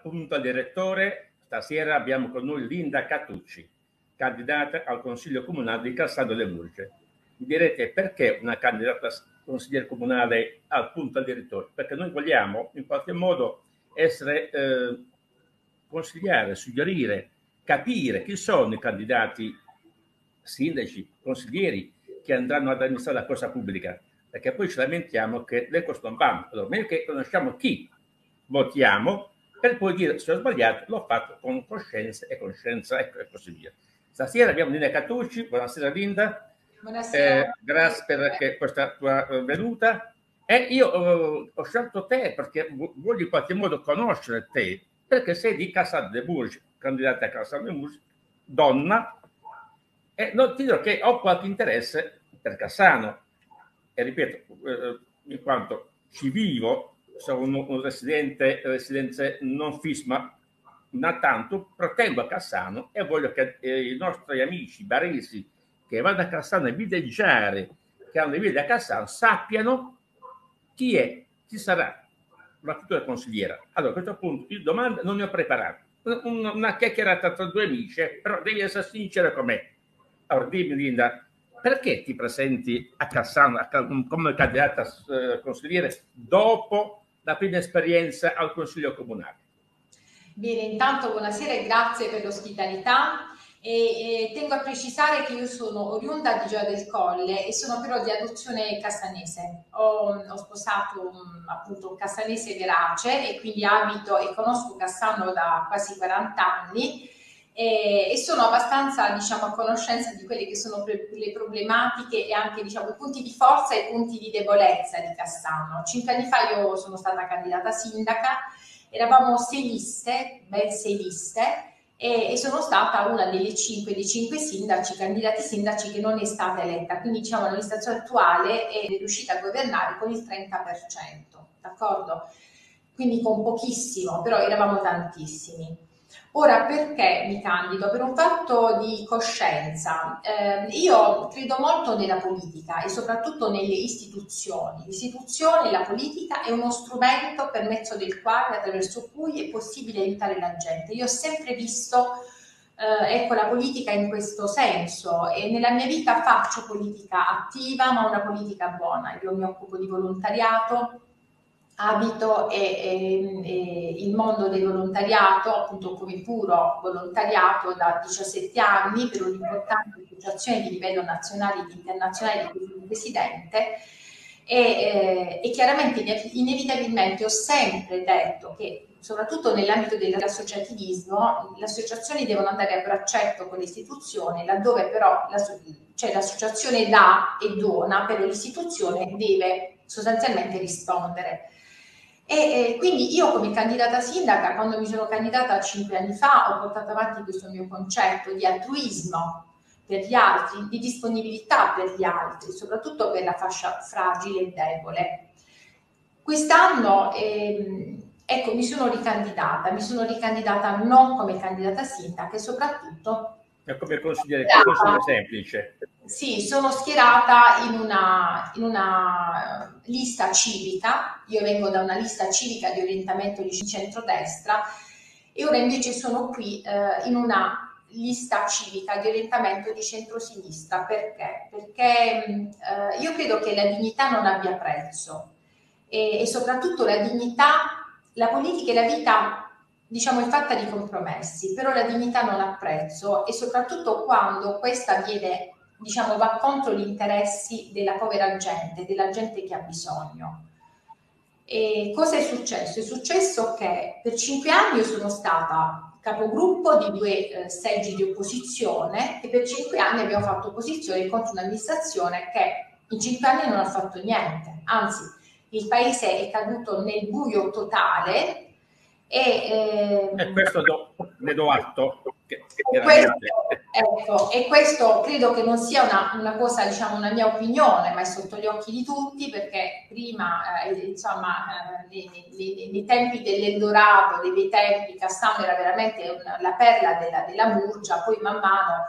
stasera, punto al direttore, stasera abbiamo con noi Linda Catucci, candidata al Consiglio Comunale di Cassano delle Murge. Mi direte perché una candidata consigliere comunale al punto al direttore? Perché noi vogliamo in qualche modo essere, eh, consigliare, suggerire, capire chi sono i candidati sindaci, consiglieri che andranno ad amministrare la cosa pubblica, perché poi ci lamentiamo che le vanno. Allora, meglio che conosciamo chi votiamo per poi dire se ho sbagliato, l'ho fatto con coscienza e coscienza ecco, e così via. Stasera abbiamo Linda Catucci, buonasera Linda. Buonasera. Eh, grazie per questa tua eh, venuta. E io eh, ho scelto te perché voglio in qualche modo conoscere te, perché sei di Casal de Bourges, candidata a Casal de Bourges, donna, e non ti dico che ho qualche interesse per Cassano. E ripeto, eh, in quanto ci vivo, sono un, residente, residenze non fisso, ma da tanto protengo a Cassano e voglio che eh, i nostri amici baresi che vanno a Cassano a videggiare, che hanno le vie a Cassano, sappiano chi è, chi sarà la futura consigliera. Allora, a questo punto, io domanda non ne ho preparato. Una, una chiacchierata tra due amici, però devi essere sincera con me. Allora, dimmi, Linda, perché ti presenti a Cassano come candidata eh, consigliere dopo la prima esperienza al Consiglio Comunale? Bene, intanto buonasera e grazie per l'ospitalità. E, e, tengo a precisare che io sono oriunda di Gioia del Colle e sono però di adozione cassanese. Ho, ho sposato un, appunto un cassanese verace e quindi abito e conosco Cassano da quasi 40 anni e, e sono abbastanza diciamo, a conoscenza di quelle che sono pre- le problematiche e anche diciamo, i punti di forza e i punti di debolezza di Cassano. Cinque anni fa io sono stata candidata sindaca, eravamo sei liste, ben sei liste, e, sono stata una delle cinque dei cinque sindaci, candidati sindaci che non è stata eletta, quindi diciamo l'amministrazione attuale è riuscita a governare con il 30%, d'accordo? Quindi con pochissimo, però eravamo tantissimi. Ora, perché mi candido? Per un fatto di coscienza. Eh, io credo molto nella politica e soprattutto nelle istituzioni. L'istituzione, la politica è uno strumento per mezzo del quale, attraverso cui è possibile aiutare la gente. Io ho sempre visto eh, ecco, la politica in questo senso e nella mia vita faccio politica attiva, ma una politica buona. Io mi occupo di volontariato, abito e, e, e, il mondo del volontariato, appunto come puro volontariato da 17 anni per un'importante associazione di livello nazionale e internazionale di cui presidente. E, eh, e chiaramente inevitabilmente ho sempre detto che soprattutto nell'ambito dell'associativismo le associazioni devono andare a braccetto con l'istituzione laddove però cioè l'associazione dà e dona però l'istituzione deve sostanzialmente rispondere e, e quindi io come candidata sindaca, quando mi sono candidata cinque anni fa, ho portato avanti questo mio concetto di altruismo per gli altri, di disponibilità per gli altri, soprattutto per la fascia fragile e debole. Quest'anno ehm, ecco, mi sono ricandidata, mi sono ricandidata non come candidata sindaca e soprattutto come consigliere, consigliere semplice. Sì, sono schierata in una, in una, lista civica, io vengo da una lista civica di orientamento di centrodestra e ora invece sono qui eh, in una lista civica di orientamento di centrosinistra. Perché? Perché eh, io credo che la dignità non abbia prezzo e, e soprattutto la dignità, la politica e la vita diciamo, è fatta di compromessi, però la dignità non ha prezzo e soprattutto quando questa viene, diciamo, va contro gli interessi della povera gente, della gente che ha bisogno. E cosa è successo? È successo che per cinque anni io sono stata capogruppo di due eh, seggi di opposizione e per cinque anni abbiamo fatto opposizione contro un'amministrazione che in cinque anni non ha fatto niente, anzi il paese è caduto nel buio totale e, ehm, e questo do, ne do atto. Che, che questo, ecco, e questo credo che non sia una, una, cosa, diciamo, una mia opinione, ma è sotto gli occhi di tutti, perché prima, eh, insomma, eh, nei, nei, nei, tempi dell'Eldorado, dei bei tempi, Cassano era veramente una, la perla della, della Murgia, poi man mano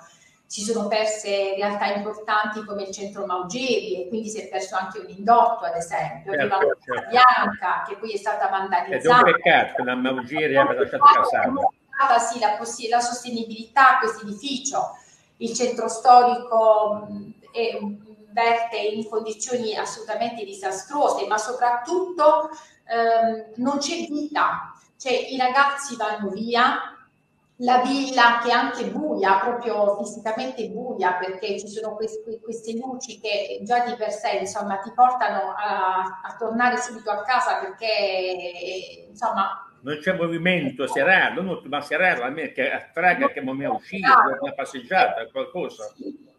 si sono perse realtà importanti come il centro Maugeri e quindi si è perso anche un indotto ad esempio, certo, la certo. Bianca che poi è stata vandalizzata. È un peccato che la Maugeri abbia lasciato Cassano. Sì, la, la sostenibilità a questo edificio, il centro storico è, verte in condizioni assolutamente disastrose, ma soprattutto ehm, non c'è vita, cioè i ragazzi vanno via, la villa che è anche buia, proprio fisicamente buia, perché ci sono queste, queste luci che già di per sé insomma, ti portano a, a tornare subito a casa perché insomma non c'è movimento serale, non, ma serale, almeno che attraga che mi è uscito, una passeggiata, qualcosa.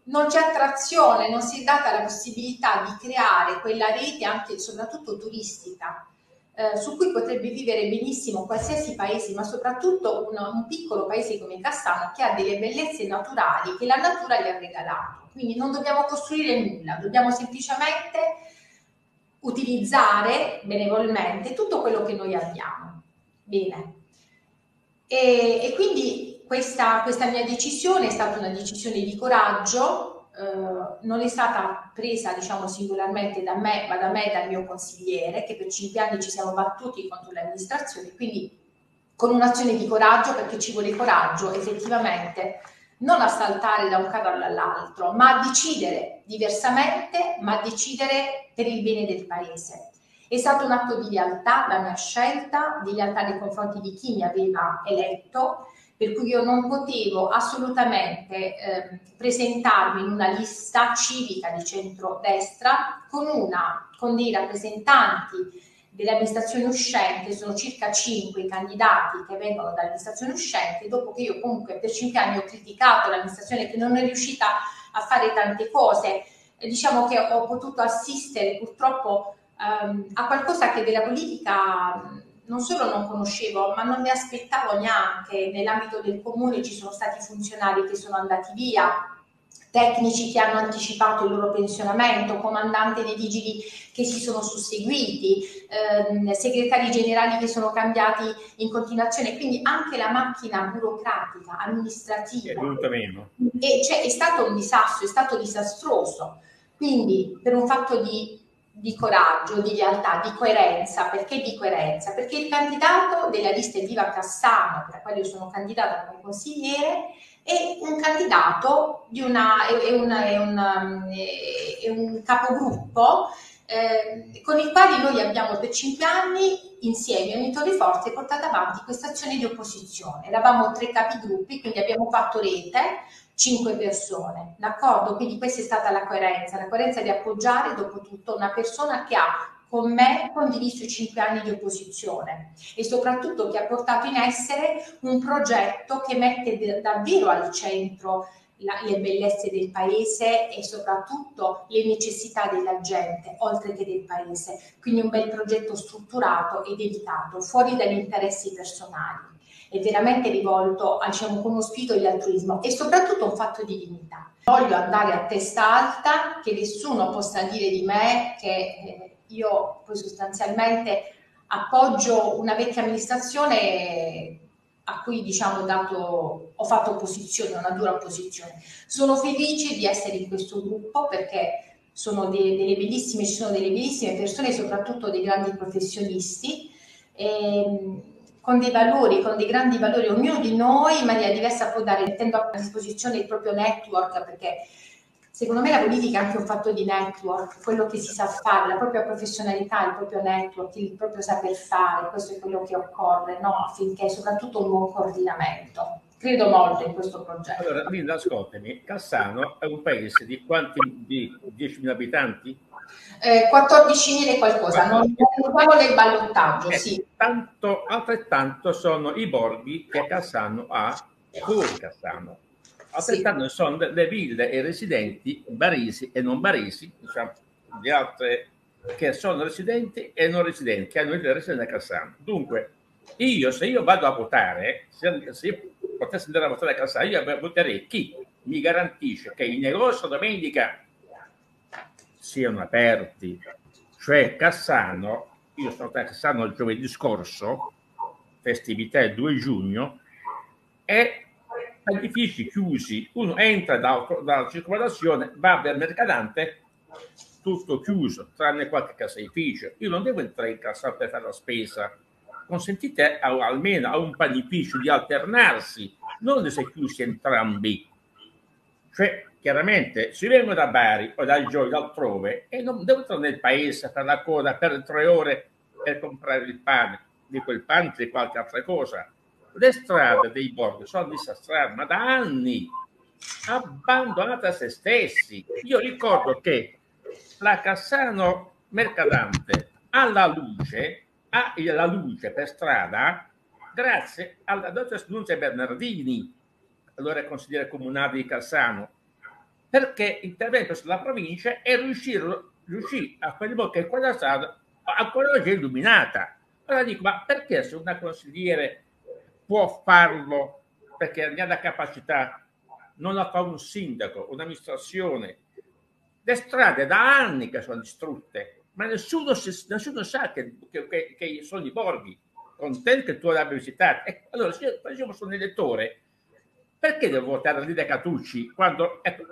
Non c'è attrazione, non si è data la possibilità di creare quella rete anche soprattutto turistica eh, su cui potrebbe vivere benissimo qualsiasi paese, ma soprattutto un, un, piccolo paese come Cassano che ha delle bellezze naturali che la natura gli ha regalato. Quindi non dobbiamo costruire nulla, dobbiamo semplicemente utilizzare benevolmente tutto quello che noi abbiamo. Bene. E, e quindi questa, questa mia decisione è stata una decisione di coraggio, eh, non è stata presa diciamo singolarmente da me, ma da me e dal mio consigliere, che per cinque anni ci siamo battuti contro l'amministrazione, quindi con un'azione di coraggio, perché ci vuole coraggio effettivamente non a saltare da un carro all'altro, ma a decidere diversamente, ma a decidere per il bene del paese. È stato un atto di lealtà, la mia scelta, di lealtà nei confronti di chi mi aveva eletto, per cui io non potevo assolutamente eh, presentarmi in una lista civica di centrodestra con, una, con dei rappresentanti dell'amministrazione uscente, sono circa cinque i candidati che vengono dall'amministrazione uscente, dopo che io comunque per cinque anni ho criticato l'amministrazione che non è riuscita a fare tante cose, diciamo che ho potuto assistere purtroppo ehm, a qualcosa che della politica non solo non conoscevo, ma non mi aspettavo neanche. Nell'ambito del comune ci sono stati funzionari che sono andati via, tecnici che hanno anticipato il loro pensionamento, comandante dei vigili che si sono susseguiti, ehm, segretari generali che sono cambiati in continuazione, quindi anche la macchina burocratica, amministrativa. È venuta meno. E cioè, è stato un disastro, è stato disastroso. Quindi per un fatto di di coraggio, di lealtà, di coerenza. Perché di coerenza? Perché il candidato della lista Viva Cassano, per quale io sono candidata come consigliere, è un candidato di una, è, una, è, una, è un capogruppo eh, con il quale noi abbiamo per cinque anni insieme, unito le forze, portato avanti questa azione di opposizione. Eravamo tre capigruppi, quindi abbiamo fatto rete, cinque persone, d'accordo? Quindi questa è stata la coerenza, la coerenza di appoggiare dopo tutto una persona che ha con me condiviso i cinque anni di opposizione e soprattutto che ha portato in essere un progetto che mette davvero al centro la, le bellezze del paese e soprattutto le necessità della gente, oltre che del paese. Quindi un bel progetto strutturato e dedicato, fuori dagli interessi personali è veramente rivolto diciamo, con uno spirito di altruismo e soprattutto un fatto di dignità. Voglio andare a testa alta, che nessuno possa dire di me che eh, io poi sostanzialmente appoggio una vecchia amministrazione a cui diciamo dato, ho fatto opposizione, una dura opposizione. Sono felice di essere in questo gruppo perché sono delle, delle bellissime, ci sono delle bellissime persone, soprattutto dei grandi professionisti. E, ehm, con dei valori, con dei grandi valori, ognuno di noi in maniera diversa può dare, mettendo a disposizione il proprio network, perché secondo me la politica è anche un fatto di network, quello che si sa fare, la propria professionalità, il proprio network, il proprio saper fare, questo è quello che occorre, no? affinché soprattutto un buon coordinamento. Credo molto in questo progetto. Allora, Linda, ascoltami, Cassano è un paese di quanti, di 10.000 abitanti? Eh, 14.000 e qualcosa, non parlo del ballottaggio, eh, sì. Tanto, altrettanto sono i borghi che Cassano ha fuori Cassano. Altrettanto sì. sono le ville e residenti baresi e non baresi, diciamo, di altre che sono residenti e non residenti, che hanno il residente a Cassano. Dunque, io se io vado a votare, se, se io potessi andare a votare a Cassano, io voterei chi mi garantisce che il negozio domenica siano aperti. Cioè Cassano, io sono stato a Cassano il giovedì scorso, festività il 2 giugno, e panifici chiusi, uno entra da, dalla circolazione, va per mercadante, tutto chiuso, tranne qualche caseificio. Io non devo entrare in casa per fare la spesa. Consentite a, almeno a un panificio di alternarsi, non se chiusi entrambi. Cioè, chiaramente, se vengo da Bari o dal Gioia altrove e non devo tornare nel paese fare la coda per tre ore per comprare il pane, di quel pane di qualche altra cosa. Le strade dei borghi sono disastrate, ma da anni abbandonate a se stessi. Io ricordo che la Cassano Mercadante ha la luce, ha la luce per strada grazie alla dottoressa Nunzia Bernardini, allora consigliere comunale di Cassano, perché intervenne sulla provincia e riuscì, riuscì a fare in modo che quella strada ancora oggi è illuminata. Allora dico, ma perché se una consigliere può farlo perché ne ha la capacità, non la fa un sindaco, un'amministrazione? Le strade da anni che sono distrutte, ma nessuno, nessuno sa che, che, che, sono i borghi, contento che tu li abbia visitati. E allora, se io sono elettore, perché devo votare Lida Catucci quando ecco,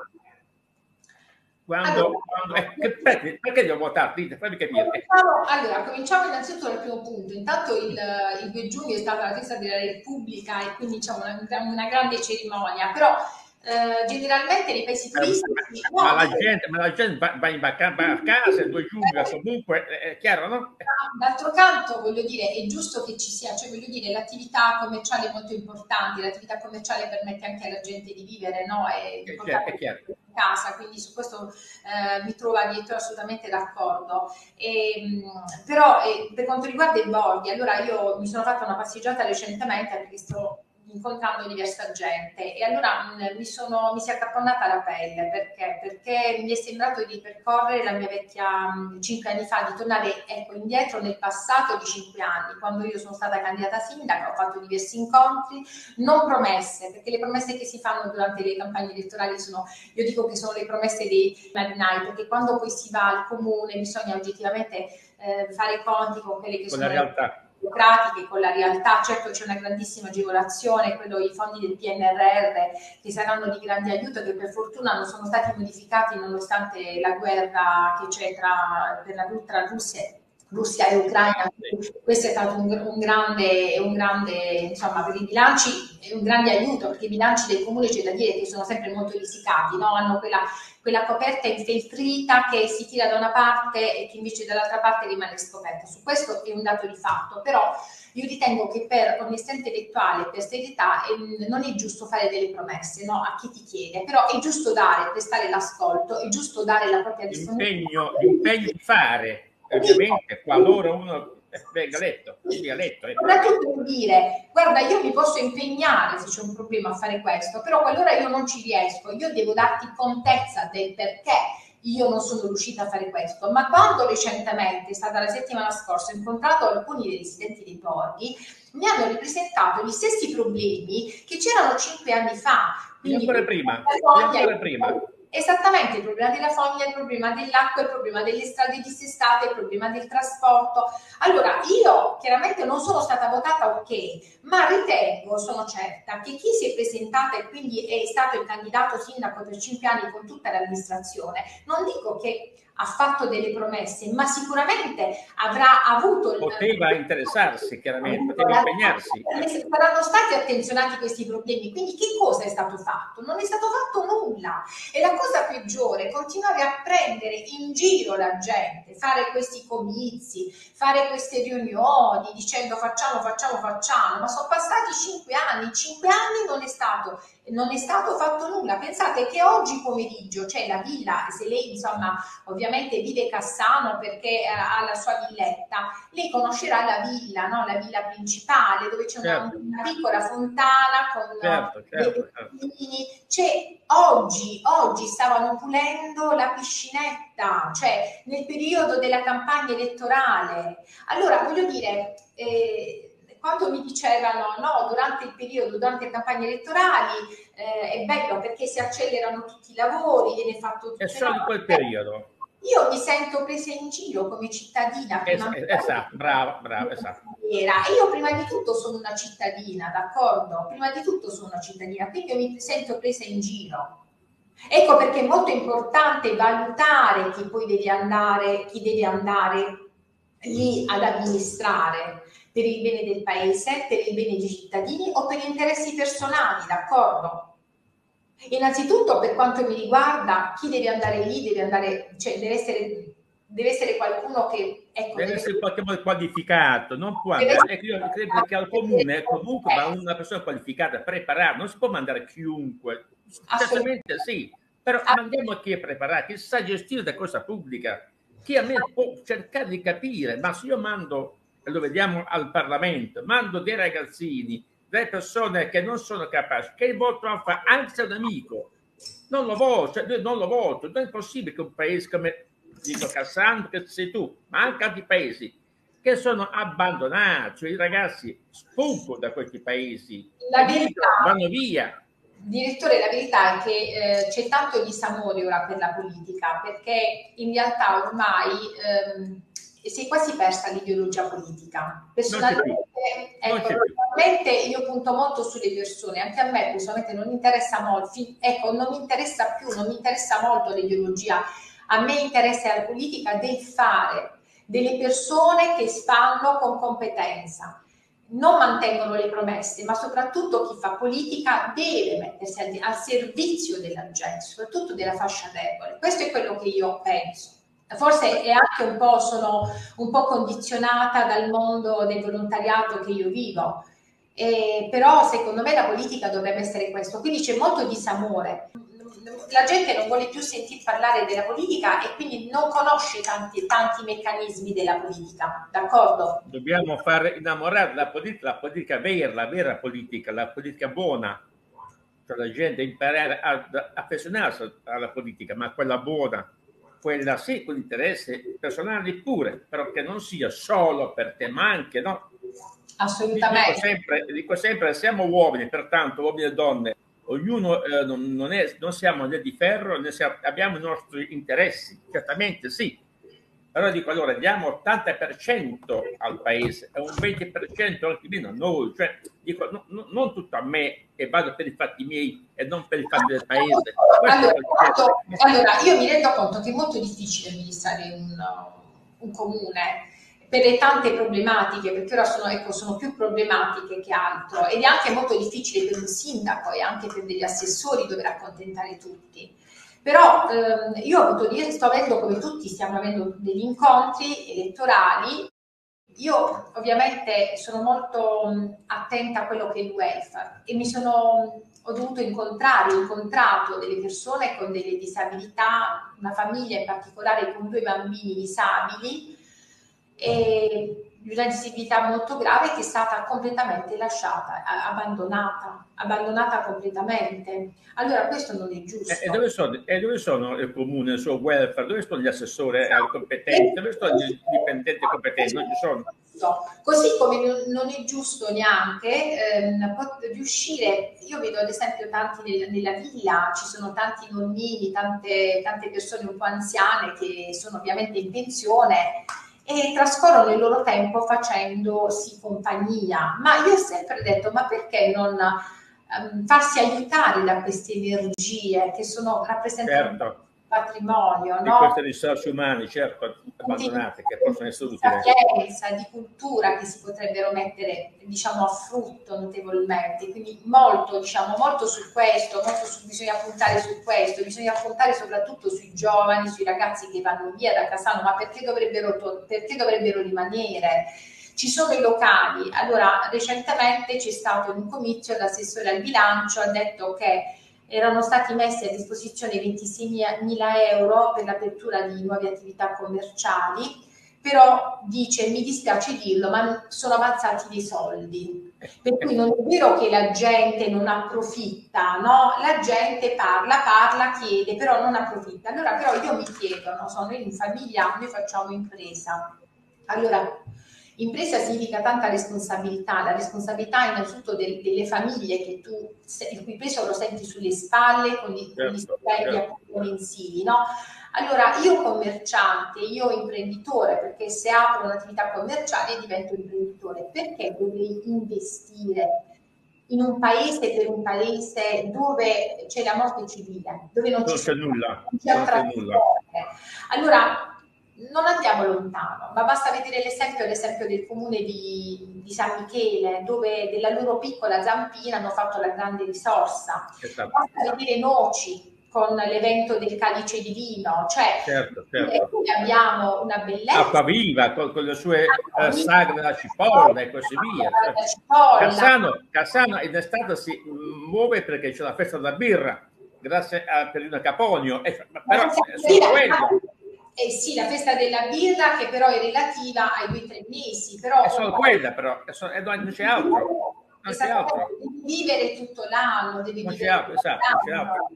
quando, allora, quando eh, perché, perché devo votare? Fammi capire. Cominciamo, allora, cominciamo innanzitutto dal primo punto. Intanto il, il 2 giugno è stata la festa della Repubblica e quindi diciamo una, una grande cerimonia, però eh, generalmente nei paesi turistici. Ma, ma, la gente, ma la gente va, va, in vacanza, va a casa il 2 giugno, comunque è chiaro, no? D'altro canto, voglio dire, è giusto che ci sia, cioè voglio dire, l'attività commerciale è molto importante, l'attività commerciale permette anche alla gente di vivere, no? È, è, chiaro, è chiaro. in casa, quindi su questo eh, mi trovo addirittura assolutamente d'accordo. E, però eh, per quanto riguarda i borghi, allora io mi sono fatta una passeggiata recentemente perché sto incontrando diversa gente e allora mh, mi, sono, mi si è accapponata la pelle perché? perché mi è sembrato di percorrere la mia vecchia mh, cinque anni fa, di tornare ecco, indietro nel passato di cinque anni, quando io sono stata candidata sindaca, ho fatto diversi incontri, non promesse, perché le promesse che si fanno durante le campagne elettorali sono, io dico che sono le promesse dei marinai, perché quando poi si va al comune bisogna oggettivamente eh, fare i conti con quelle che con sono la realtà burocratiche con la realtà, certo c'è una grandissima agevolazione, quello i fondi del PNRR che saranno di grande aiuto che per fortuna non sono stati modificati nonostante la guerra che c'è tra, per la, tra Russia Russia e Ucraina. Questo è stato un, un, grande, un grande, insomma, per i bilanci un grande aiuto perché i bilanci del comune c'è da dire che sono sempre molto risicati, no? hanno quella, quella coperta infeltrita che si tira da una parte e che invece dall'altra parte rimane scoperta. Su questo è un dato di fatto, però io ritengo che per onestà intellettuale, per serietà, eh, non è giusto fare delle promesse no? a chi ti chiede, però è giusto dare, prestare l'ascolto, è giusto dare la propria disponibilità. L'impegno, di fare ovviamente qualora uno venga letto, sia letto. Ecco. Soprattutto dire, guarda, io mi posso impegnare se c'è un problema a fare questo, però qualora io non ci riesco, io devo darti contezza del perché io non sono riuscita a fare questo. Ma quando recentemente, è stata la settimana scorsa, ho incontrato alcuni dei residenti dei borghi, mi hanno ripresentato gli stessi problemi che c'erano cinque anni fa. Quindi, ancora prima, ancora prima esattamente il problema della foglia, il problema dell'acqua, il problema delle strade dissestate, il problema del trasporto. Allora, io chiaramente non sono stata votata ok, ma ritengo, sono certa, che chi si è presentata e quindi è stato il candidato sindaco per cinque anni con tutta l'amministrazione, non dico che ha fatto delle promesse, ma sicuramente avrà avuto... Poteva interessarsi, chiaramente, poteva impegnarsi. Saranno stati attenzionati questi problemi, quindi che cosa è stato fatto? Non è stato fatto nulla. E la cosa peggiore è continuare a prendere in giro la gente, fare questi comizi, fare queste riunioni dicendo facciamo, facciamo, facciamo, ma sono passati cinque anni, cinque anni non è stato non è stato fatto nulla. Pensate che oggi pomeriggio c'è la villa, se lei insomma ovviamente vive Cassano perché eh, ha la sua villetta, lei conoscerà la villa, no? la villa principale dove c'è certo. una, una, piccola fontana con certo, certo, dei certo. C'è oggi, oggi stavano pulendo la piscinetta, cioè nel periodo della campagna elettorale. Allora voglio dire... Eh, quando mi dicevano no, durante il periodo, durante le campagne elettorali eh, è bello perché si accelerano tutti i lavori, viene fatto tutto. È solo in quel periodo. io mi sento presa in giro come cittadina. Prima es- esatto, brava, brava, esatto. E io prima di tutto sono una cittadina, d'accordo? Prima di tutto sono una cittadina, quindi mi sento presa in giro. Ecco perché è molto importante valutare chi poi deve andare, chi deve andare lì ad amministrare per il bene del paese, per il bene dei cittadini o per interessi personali, d'accordo? Innanzitutto, per quanto mi riguarda, chi deve andare lì deve andare, cioè deve essere, deve essere qualcuno che ecco, deve, deve essere in qualche modo qualificato, non può andare. Ecco, io credo che al comune comunque va una persona qualificata, preparata, non si può mandare chiunque. Certamente sì, però mandiamo chi è preparato, chi sa gestire la cosa pubblica, chi a me può cercare di capire, ma se io mando, e lo vediamo al Parlamento, mando dei ragazzini delle persone che non sono capaci, che il voto a fare, anche se è un amico, non lo voto, cioè, non lo voto, non è possibile che un paese come, dico Cassandro, che sei tu, ma anche altri paesi, che sono abbandonati, cioè i ragazzi spuncono da questi paesi, la verità, vanno via. Direttore, la verità è che eh, c'è tanto disamore ora per la politica, perché in realtà ormai ehm, si è quasi persa l'ideologia politica. Personalmente, ecco, personalmente io punto molto sulle persone, anche a me personalmente non interessa molto, ecco, non mi interessa più, non mi interessa molto l'ideologia, a me interessa la politica del fare, delle persone che fanno con competenza non mantengono le promesse, ma soprattutto chi fa politica deve mettersi al, al servizio della gente, soprattutto della fascia debole. Questo è quello che io penso. Forse è anche un po', sono un po' condizionata dal mondo del volontariato che io vivo, eh, però secondo me la politica dovrebbe essere questo, quindi c'è molto disamore. La gente non vuole più sentir parlare della politica e quindi non conosce tanti, tanti meccanismi della politica, d'accordo? Dobbiamo far innamorare la politica, la politica vera, la vera politica, la politica buona, cioè la gente imparare a, a affezionarsi alla politica, ma quella buona quella sì con interessi personali pure, però che non sia solo per te, ma anche no. Assolutamente. Dico sempre, dico sempre siamo uomini, pertanto uomini e donne, ognuno eh, non, non, è, non, siamo né di ferro, né siamo, abbiamo i nostri interessi, certamente sì, però dico allora diamo 80% al paese e un 20% anche meno a noi, cioè dico no, no, non tutto a me e vado per i fatti miei e non per i fatti del paese. Allora, allora io mi rendo conto che è molto difficile amministrare un, un comune per le tante problematiche, perché ora sono, ecco, sono, più problematiche che altro ed è anche molto difficile per un sindaco e anche per degli assessori dover accontentare tutti. Però ehm, io ho avuto dire, sto avendo come tutti, stiamo avendo degli incontri elettorali. Io ovviamente sono molto attenta a quello che è il welfare e mi sono, ho dovuto incontrare, ho incontrato delle persone con delle disabilità, una famiglia in particolare con due bambini disabili e di una disabilità molto grave che è stata completamente lasciata, abbandonata, abbandonata completamente. Allora questo non è giusto. E dove sono, e dove sono il comune, il suo welfare? Dove sono gli assessori esatto. competenti? Dove sono gli dipendenti competenti? Non ci sono. Così come non è giusto neanche ehm, riuscire, io vedo ad esempio tanti nella, nella villa, ci sono tanti nonnini, tante, tante persone un po' anziane che sono ovviamente in pensione e trascorrono il loro tempo facendosi compagnia. Ma io ho sempre detto, ma perché non um, farsi aiutare da queste energie che sono rappresentate certo patrimonio, di no? queste risorse umane, certo, abbandonate, che possono essere utili. Di sapienza, di cultura che si potrebbero mettere, diciamo, a frutto notevolmente. Quindi molto, diciamo, molto su questo, molto su, bisogna puntare su questo, bisogna puntare soprattutto sui giovani, sui ragazzi che vanno via da Casano, ma perché dovrebbero, perché dovrebbero rimanere? Ci sono i locali. Allora, recentemente c'è stato un comizio, l'assessore al bilancio ha detto che erano stati messi a disposizione 26.000 euro per l'apertura di nuove attività commerciali, però dice mi dispiace dirlo, ma sono avanzati dei soldi. Per cui non è vero che la gente non approfitta, no? La gente parla, parla, chiede, però non approfitta. Allora però io mi chiedo, non so, noi in famiglia, noi facciamo impresa. Allora, Impresa significa tanta responsabilità, la responsabilità innanzitutto del, delle famiglie che tu, il cui peso lo senti sulle spalle con, i, certo, gli stipendi certo. mensili, no? Allora, io commerciante, io imprenditore, perché se apro un'attività commerciale divento imprenditore, perché dovrei investire in un paese per un paese dove c'è la morte civile, dove non, non c'è nulla, non c'è nulla. Allora, non andiamo lontano, ma basta vedere l'esempio, l'esempio del comune di, di, San Michele, dove della loro piccola zampina hanno fatto la grande risorsa. Esatto. Basta vedere Noci con l'evento del calice di vino, cioè certo, certo. qui abbiamo una bellezza. Acqua viva con, con le sue uh, sagre della cipolla e così via. Cassano, Cassano in estate si muove perché c'è la festa della birra, grazie a Perino Caponio, eh, però è solo quello eh sì, la festa della birra che però è relativa ai due o tre mesi. Però, è solo quella però, è solo, è, non c'è altro. Non c'è altro. Devi vivere tutto l'anno, devi non vivere altro, esatto, l'anno.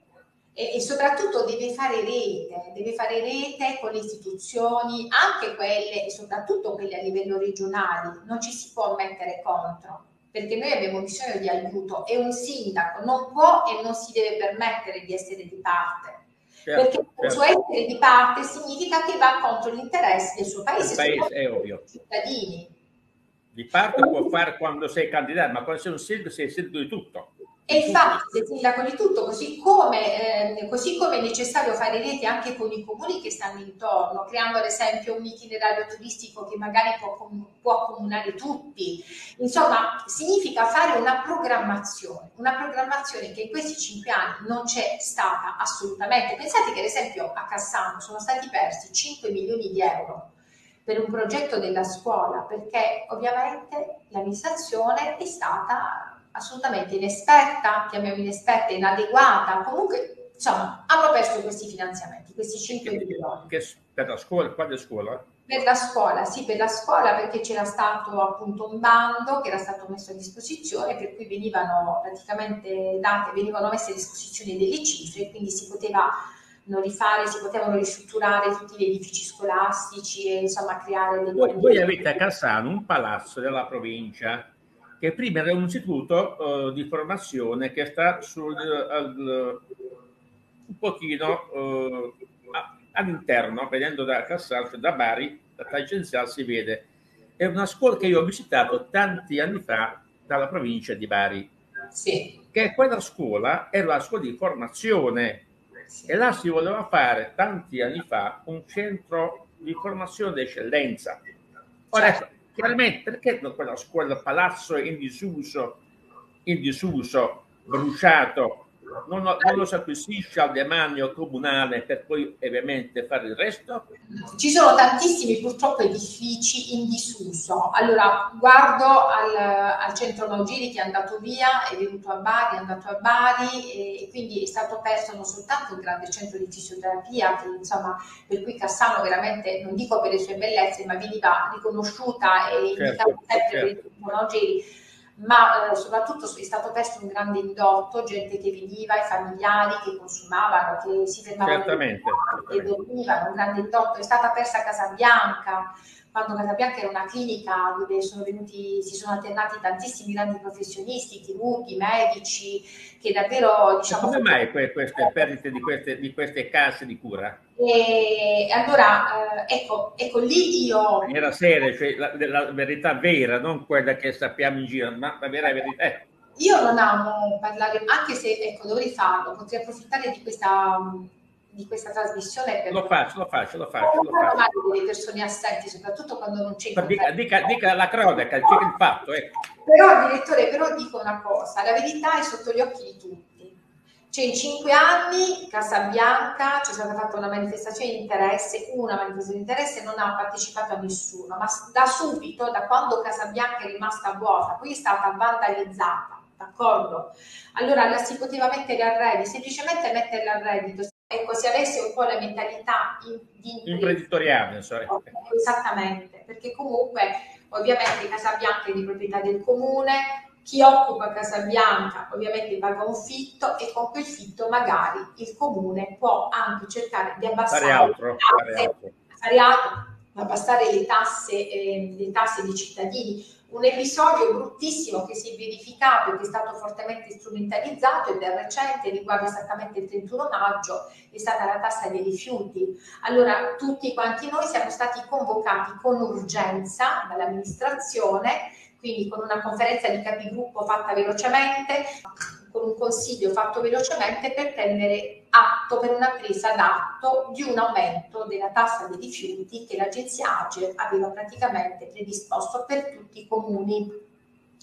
E, e, soprattutto deve fare rete, deve fare rete con le istituzioni, anche quelle e soprattutto quelle a livello regionale, non ci si può mettere contro perché noi abbiamo bisogno di aiuto e un sindaco non può e non si deve permettere di essere di parte Certo, perché certo. il suo essere di parte significa che va contro gli interessi del suo paese. Paese è ovvio. Cittadini. Di parte può fare quando sei candidato, ma quando sei un sindaco sei sindaco di tutto. E infatti sei sindaco di tutto, così come, eh, così come, è necessario fare reti anche con i comuni che stanno intorno, creando ad esempio un itinerario turistico che magari può, può accomunare tutti. Insomma, significa fare una programmazione, una programmazione che in questi cinque anni non c'è stata assolutamente. Pensate che ad esempio a Cassano sono stati persi 5 milioni di euro per un progetto della scuola, perché ovviamente l'amministrazione è stata assolutamente inesperta, chiamiamo inesperta, inadeguata, comunque insomma hanno perso questi finanziamenti, questi 5 milioni. Per la scuola, quale scuola? Per la scuola, sì, per la scuola perché c'era stato appunto un bando che era stato messo a disposizione per cui venivano praticamente date, venivano messe a disposizione delle cifre, quindi si potevano rifare, si potevano ristrutturare tutti gli edifici scolastici e insomma creare delle... Voi, voi avete a Cassano un palazzo della provincia che prima era un istituto uh, di formazione che sta sul, al, un pochino uh, all'interno, vedendo da Cassano, cioè da Bari, da tangenziale si vede. È una scuola che io ho visitato tanti anni fa dalla provincia di Bari. Sì. Che quella scuola era la scuola di formazione sì. e là si voleva fare tanti anni fa un centro di formazione d'eccellenza. Ora, certo. Chiaramente, perché quella scuola palazzo in disuso, in disuso, bruciato, non, non, lo si acquisisce al demanio comunale per poi ovviamente fare il resto? Ci sono tantissimi purtroppo edifici in disuso. Allora, guardo al, al centro Maugiri che è andato via, è venuto a Bari, è andato a Bari e, e quindi è stato perso non soltanto un grande centro di fisioterapia, che, insomma, per cui Cassano veramente, non dico per le sue bellezze, ma veniva riconosciuta e certo, indicata sempre certo. per il centro Maugiri ma eh, soprattutto è stato perso un grande indotto, gente che veniva, i familiari che consumavano, che si fermavano, certamente, che dormivano, un grande indotto, è stata persa Casabianca, quando Casabianca era una clinica dove sono venuti, si sono alternati tantissimi grandi professionisti, chirurghi, medici, che davvero diciamo... come mai queste perdite di queste, di queste case di cura? E allora, eh, ecco, ecco, lì io... Era seria, cioè la, la, verità vera, non quella che sappiamo in giro, ma la vera verità. Eh. Io non amo parlare, anche se ecco, dovrei farlo, potrei approfittare di questa di questa trasmissione. Per lo faccio, lo faccio, lo faccio. Lo faccio. delle persone assenti, soprattutto quando non c'è... Dica, dica, dica, la cronaca, dica il fatto. Ecco. Però, direttore, però dico una cosa, la verità è sotto gli occhi di tutti. Cioè, in cinque anni, Casabianca, c'è stata fatta una manifestazione di interesse, una manifestazione di interesse, non ha partecipato a nessuno, ma da subito, da quando Casabianca è rimasta vuota, poi è stata vandalizzata, d'accordo? Allora la si poteva mettere a reddito, semplicemente metterla a reddito ecco, se avesse un po' la mentalità di imprenditoriale, esattamente, perché comunque ovviamente Casa Bianca è di proprietà del comune, chi occupa Casa Bianca ovviamente paga un fitto e con quel fitto magari il comune può anche cercare di abbassare fare altro, fare altro. Fare altro abbassare le tasse, eh, le tasse dei cittadini. Un episodio bruttissimo che si è verificato e che è stato fortemente strumentalizzato ed è recente, riguarda esattamente il 31 maggio, è stata la tassa dei rifiuti. Allora tutti quanti noi siamo stati convocati con urgenza dall'amministrazione, quindi con una conferenza di capigruppo fatta velocemente, con un consiglio fatto velocemente per prendere atto, per una presa d'atto di un aumento della tassa dei rifiuti che l'agenzia AGE aveva praticamente predisposto per tutti i comuni.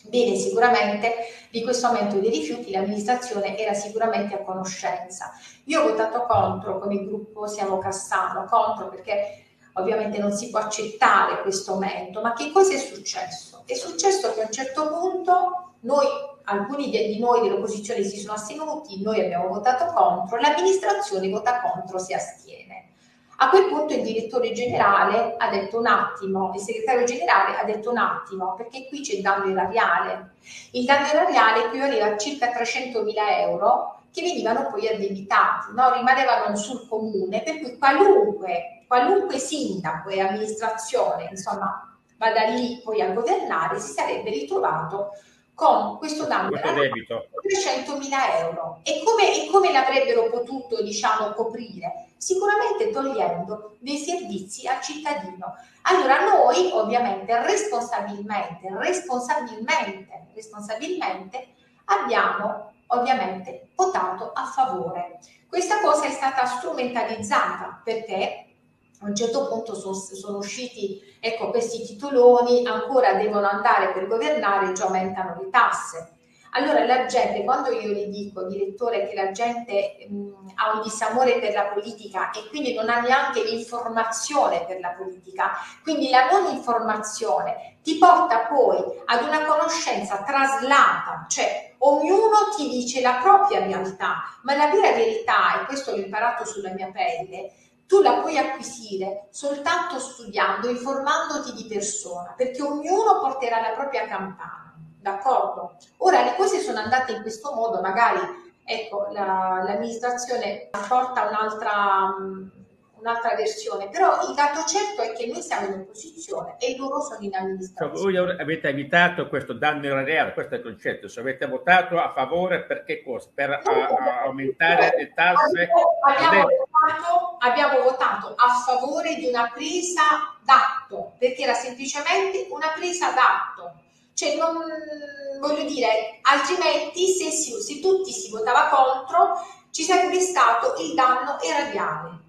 Bene, sicuramente di questo aumento dei rifiuti l'amministrazione era sicuramente a conoscenza. Io ho votato contro, come gruppo Siamo Cassano, contro perché ovviamente non si può accettare questo aumento, ma che cosa è successo? È successo che a un certo punto noi alcuni di noi dell'opposizione si sono astenuti, noi abbiamo votato contro, l'amministrazione vota contro, si astiene. A quel punto il direttore generale ha detto un attimo, il segretario generale ha detto un attimo, perché qui c'è il danno erariale. Il danno erariale equivaleva a circa 300 mila euro che venivano poi addebitati, no? rimanevano sul comune, per cui qualunque, qualunque sindaco e amministrazione, insomma, vada lì poi a governare, si sarebbe ritrovato con questo danno questo debito. 300 mila euro. E come, e come l'avrebbero potuto diciamo coprire? Sicuramente togliendo dei servizi al cittadino. Allora noi ovviamente responsabilmente responsabilmente responsabilmente abbiamo ovviamente votato a favore. Questa cosa è stata strumentalizzata. Perché a un certo punto sono, sono usciti ecco, questi titoloni, ancora devono andare per governare, già aumentano le tasse. Allora la gente, quando io gli dico, direttore, che la gente mh, ha un disamore per la politica e quindi non ha neanche l'informazione per la politica, quindi la non informazione ti porta poi ad una conoscenza traslata, cioè ognuno ti dice la propria realtà, ma la vera verità, e questo l'ho imparato sulla mia pelle, tu la puoi acquisire soltanto studiando, informandoti di persona, perché ognuno porterà la propria campana, d'accordo? Ora le cose sono andate in questo modo, magari ecco, la, l'amministrazione porta un'altra un'altra versione, però il dato certo è che noi siamo in opposizione e loro sono in amministrazione. Voi avete evitato questo danno reale, questo è il concetto, se avete votato a favore per che cosa? Per a, a aumentare le tasse? Abbiamo, votato, abbiamo votato a favore di una presa d'atto, perché era semplicemente una presa d'atto. Cioè, non, voglio dire, altrimenti se, si, se tutti si votava contro ci sarebbe stato il danno erariale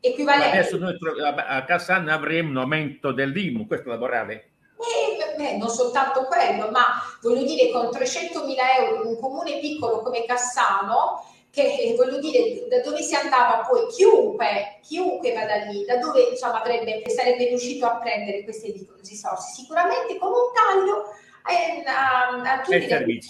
equivalente. Adesso noi a Cassano avremo un aumento dell'IMU, questo è la morale. Eh, beh, non soltanto quello, ma voglio dire con 300 mila euro in un comune piccolo come Cassano, che eh, voglio dire da dove si andava poi chiunque, chiunque vada lì, da dove insomma avrebbe, sarebbe riuscito a prendere queste risorse, sicuramente con un taglio eh, a, a tutti ai servizi,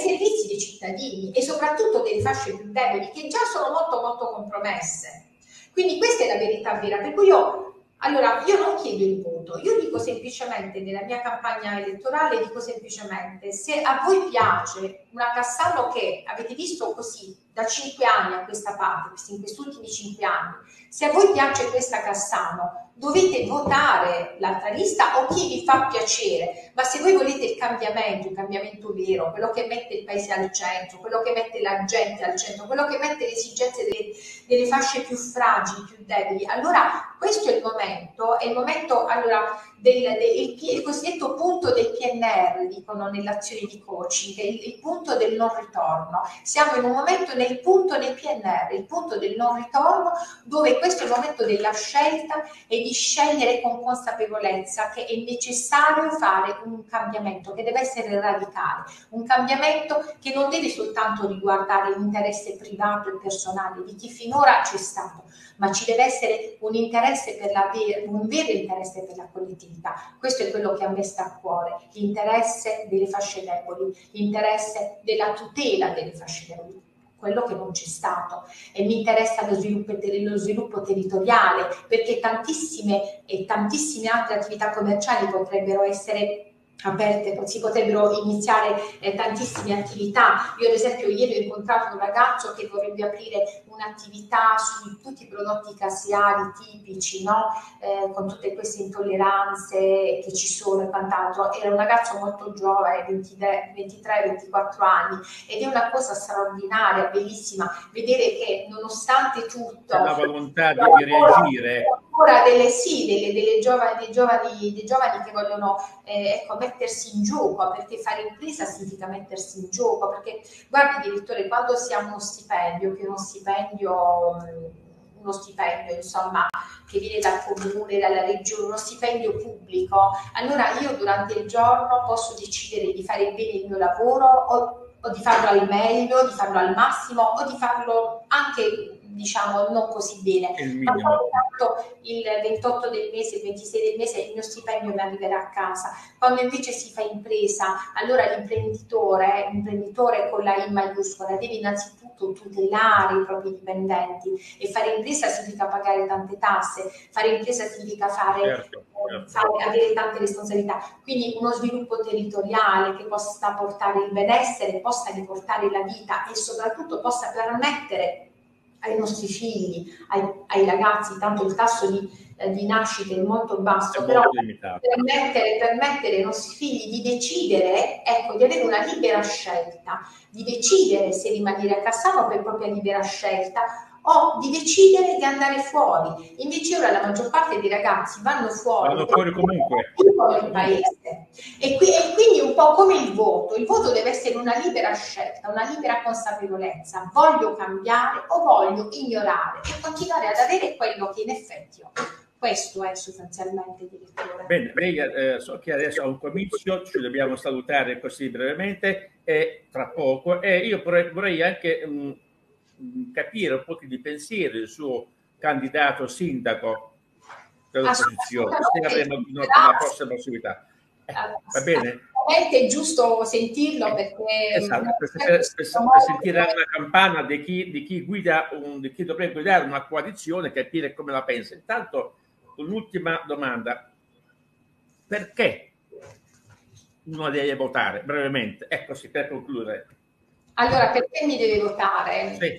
servizi dei cittadini e soprattutto delle fasce più deboli che già sono molto molto compromesse. Quindi questa è la verità vera, per cui io allora, io non chiedo il voto, io dico semplicemente nella mia campagna elettorale, dico semplicemente se a voi piace una Cassano che avete visto così da cinque anni a questa parte, in questi ultimi cinque anni, se a voi piace questa Cassano, dovete votare l'altra lista o chi vi fa piacere, ma se voi volete il cambiamento, il cambiamento vero, quello che mette il paese al centro, quello che mette la gente al centro, quello che mette le esigenze delle, delle fasce più fragili, più deboli, allora questo è il momento, è il momento allora, del, del il, il, cosiddetto punto del PNR, dicono nell'azione di coaching, il, il punto del non ritorno. Siamo in un momento nel punto del PNR, il punto del non ritorno, dove questo è il momento della scelta e di scegliere con consapevolezza che è necessario fare un cambiamento che deve essere radicale, un cambiamento che non deve soltanto riguardare l'interesse privato e personale di chi finora c'è stato, ma ci deve essere un interesse per la un vero interesse per la collettività. Questo è quello che a me sta a cuore, l'interesse delle fasce deboli, l'interesse della tutela delle fasce deboli quello che non c'è stato e mi interessa lo sviluppo, lo sviluppo, territoriale perché tantissime e tantissime altre attività commerciali potrebbero essere aperte, si potrebbero iniziare eh, tantissime attività. Io ad esempio ieri ho incontrato un ragazzo che vorrebbe aprire un'attività su tutti i prodotti caseari tipici, no? eh, con tutte queste intolleranze che ci sono e quant'altro. Era un ragazzo molto giovane, 23-24 anni, ed è una cosa straordinaria, bellissima, vedere che nonostante tutto... La volontà di reagire ancora delle sì, delle, delle giovani, dei, giovani, dei giovani che vogliono eh, ecco, mettersi in gioco, perché fare impresa significa mettersi in gioco, perché guardi direttore, quando si ha uno stipendio, che uno stipendio uno stipendio, insomma, che viene dal comune, dalla regione, uno stipendio pubblico, allora io durante il giorno posso decidere di fare bene il mio lavoro o, o di farlo al meglio, di farlo al massimo o di farlo anche diciamo non così bene. Ma poi tanto il 28 del mese, il 26 del mese il mio stipendio mi arriverà a casa. Quando invece si fa impresa, allora l'imprenditore, l'imprenditore con la I maiuscola, deve innanzitutto tutelare i propri dipendenti e fare impresa significa pagare tante tasse, fare impresa significa fare, certo, certo. fare avere tante responsabilità. Quindi uno sviluppo territoriale che possa portare il benessere, possa riportare la vita e soprattutto possa permettere ai nostri figli, ai, ai ragazzi, tanto il tasso di, eh, di nascita è molto basso, è però permettere, permettere ai nostri figli di decidere, ecco, di avere una libera scelta, di decidere se rimanere a Cassano per propria libera scelta o di decidere di andare fuori. Invece ora la maggior parte dei ragazzi vanno fuori, vanno fuori comunque il paese. E, qui, e, quindi un po' come il voto, il voto deve essere una libera scelta, una libera consapevolezza. Voglio cambiare o voglio ignorare e continuare ad avere quello che in effetti ho. Questo è sostanzialmente direttore. Bene, lei eh, so che adesso ha un comizio, ci dobbiamo salutare così brevemente e tra poco. E io vorrei, vorrei anche mh, capire un po' di pensiero del suo candidato sindaco dell'opposizione, se avremo una, una prossima possibilità. Eh, va bene? È giusto sentirlo perché... Esatto, per, per, per, sentire una campana di chi, di chi, guida un, di chi dovrebbe guidare una coalizione, capire come la pensa. Intanto, un'ultima domanda. Perché uno deve votare? Brevemente, ecco sì, per concludere. Allora, perché mi deve votare? Sì. Eh,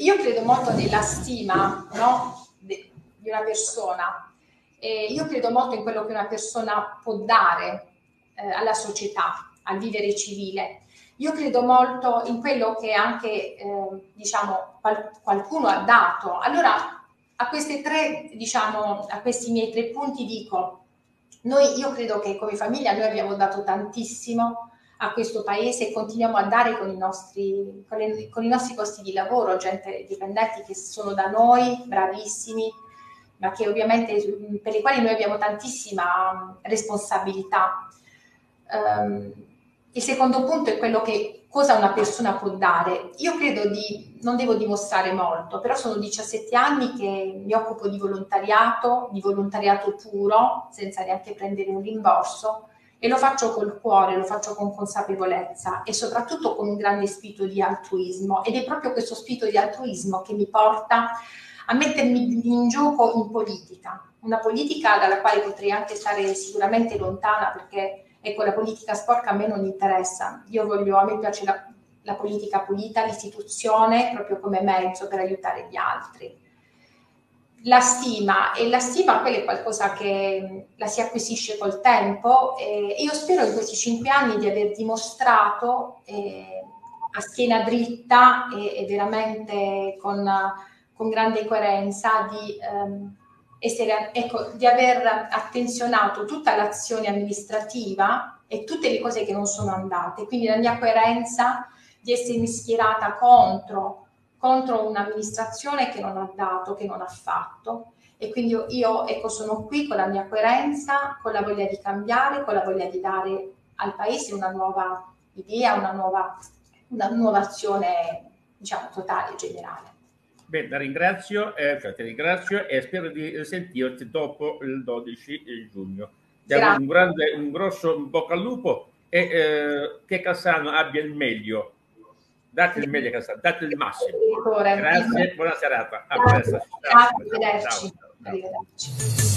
io credo molto nella stima no? di una persona. E io credo molto in quello che una persona può dare eh, alla società, al vivere civile. Io credo molto in quello che anche, eh, diciamo, qual- qualcuno ha dato. Allora, a questi tre, diciamo, a questi miei tre punti dico, noi, io credo che come famiglia noi abbiamo dato tantissimo, a questo paese e continuiamo a dare con i nostri, con, le, con i nostri posti di lavoro, gente dipendenti che sono da noi, bravissimi, ma che ovviamente per i quali noi abbiamo tantissima responsabilità. Um, il secondo punto è quello che cosa una persona può dare. Io credo di, non devo dimostrare molto, però sono 17 anni che mi occupo di volontariato, di volontariato puro, senza neanche prendere un rimborso e lo faccio col cuore, lo faccio con consapevolezza e soprattutto con un grande spirito di altruismo. Ed è proprio questo spirito di altruismo che mi porta a mettermi in gioco in politica, una politica dalla quale potrei anche stare sicuramente lontana perché ecco la politica sporca a me non interessa, io voglio, a me piace la, la politica pulita, l'istituzione proprio come mezzo per aiutare gli altri la stima e la stima quella è qualcosa che la si acquisisce col tempo e io spero in questi cinque anni di aver dimostrato eh, a schiena dritta e, e veramente con, con, grande coerenza di, ehm, essere, ecco, di aver attenzionato tutta l'azione amministrativa e tutte le cose che non sono andate, quindi la mia coerenza di essermi schierata contro contro un'amministrazione che non ha dato, che non ha fatto. E quindi io, io ecco, sono qui con la mia coerenza, con la voglia di cambiare, con la voglia di dare al Paese una nuova idea, una nuova, una nuova azione, diciamo, totale, generale. Bene, la ringrazio, eh, cioè, ti ringrazio e spero di sentirti dopo il 12 giugno. Diamo un, grande, un grosso bocca al lupo e eh, che Cassano abbia il meglio Date il meglio, date il massimo. Grazie, buona serata. A presto. Ciao. Ciao. Ciao.